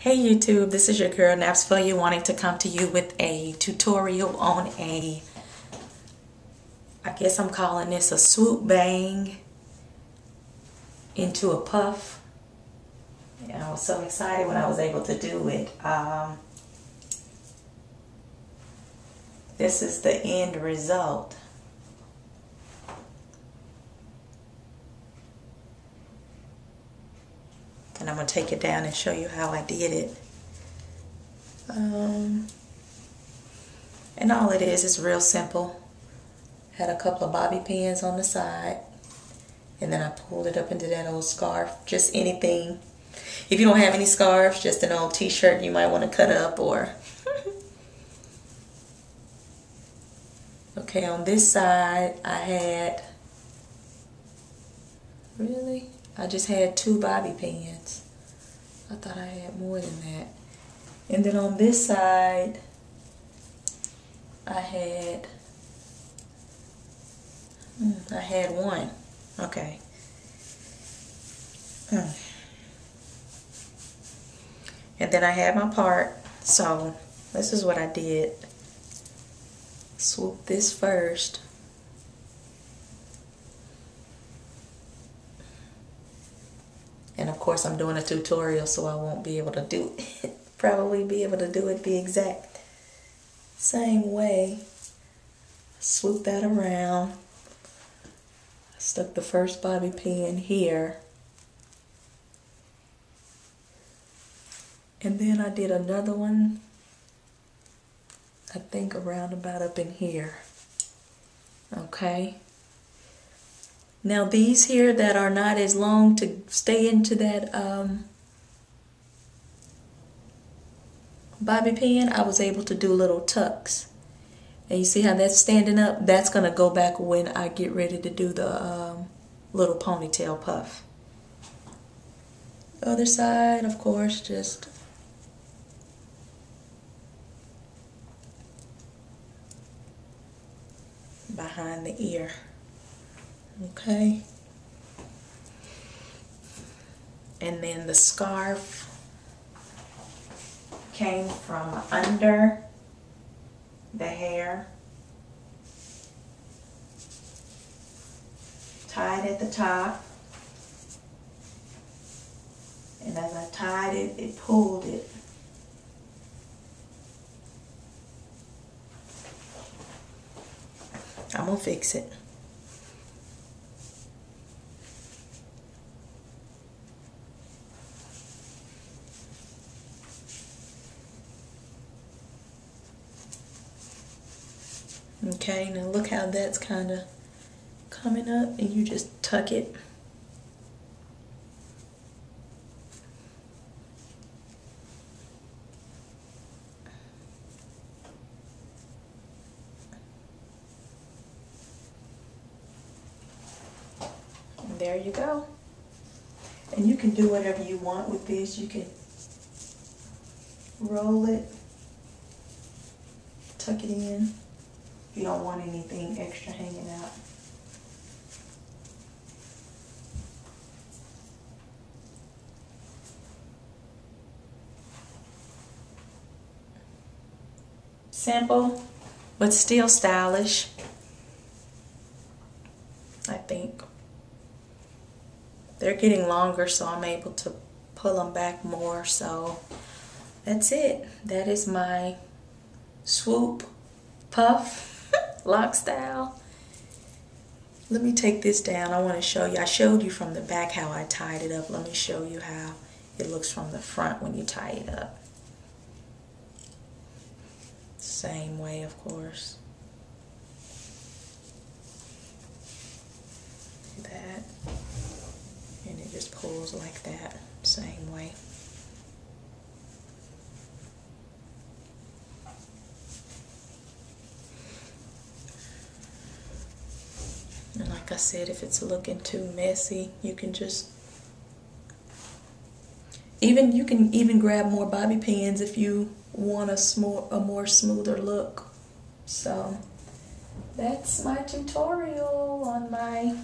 Hey YouTube, this is your girl Napzfaya wanting to come to you with a tutorial on a I guess I'm calling this a swoop bang into a puff. And I was so excited when I was able to do it. Um, this is the end result. and I'm going to take it down and show you how I did it. Um, and all it is is real simple. Had a couple of bobby pins on the side and then I pulled it up into that old scarf. Just anything. If you don't have any scarves, just an old t-shirt you might want to cut up or... okay, on this side I had... Really? I just had two bobby pins. I thought I had more than that. And then on this side, I had, hmm, I had one. Okay. Hmm. And then I had my part. So this is what I did. Swoop this first. And of course I'm doing a tutorial so I won't be able to do it. Probably be able to do it the exact same way. Swoop that around. Stuck the first bobby pin here. And then I did another one, I think around about up in here. Okay. Now these here that are not as long to stay into that um, bobby pin, I was able to do little tucks. And you see how that's standing up? That's going to go back when I get ready to do the um, little ponytail puff. Other side, of course, just behind the ear. Okay. And then the scarf came from under the hair, tied at the top, and as I tied it, it pulled it. I'm gonna fix it. Okay, now look how that's kind of coming up and you just tuck it. There you go. And you can do whatever you want with this. You can roll it, tuck it in you don't want anything extra hanging out. Simple, but still stylish. I think. They're getting longer, so I'm able to pull them back more. So that's it. That is my swoop puff loc style. Let me take this down. I want to show you. I showed you from the back how I tied it up. Let me show you how it looks from the front when you tie it up. Same way, of course. That. And it just pulls like that. Same way. And like I said, if it's looking too messy, you can just even you can even grab more bobby pins if you want a small a more smoother look. So that's my tutorial on my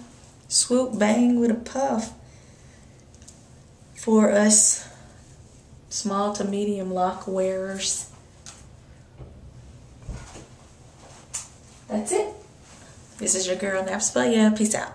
swoop bang with a puff for us small to medium loc wearers. That's it. This is your girl Napzfaya. Yeah, peace out.